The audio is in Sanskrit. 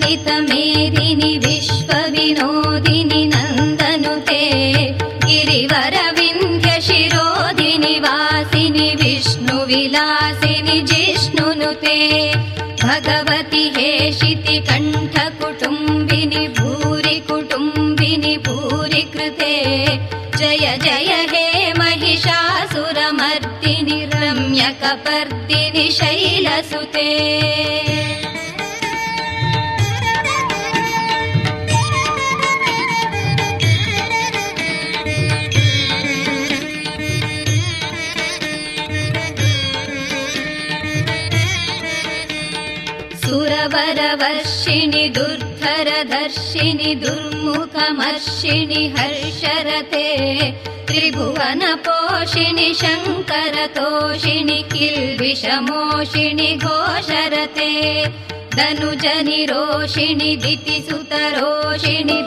ललितमेदिनि विश्वविनोदिनि नन्दनुते गिरिवरविन्ध्यशिरोधिनि वासिनि विष्णुविलासिनि जिष्णुनुते भगवति हे शितिकण्ठकुटुम्बिनि भूरि कुटुम्बिनि भूरि कृते जय जय हे महिषासुरमर्दिनि रम्यकपर्दिनि शैलसुते सुरवरवर्षिणि दुर्धरदर्शिनि दुर्मुखमर्षिणि हर्षरते त्रिभुवनपोषिणि शङ्करतोषिणि किल्बिषमोषिणि घोषरते धनुजनिरोषिणि दितिसुतरोषिणि